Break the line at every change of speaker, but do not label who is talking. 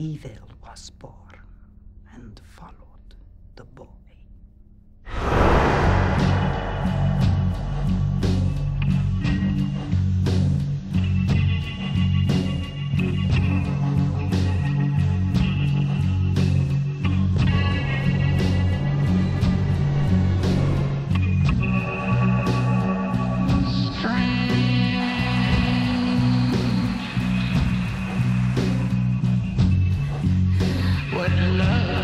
evil was born love.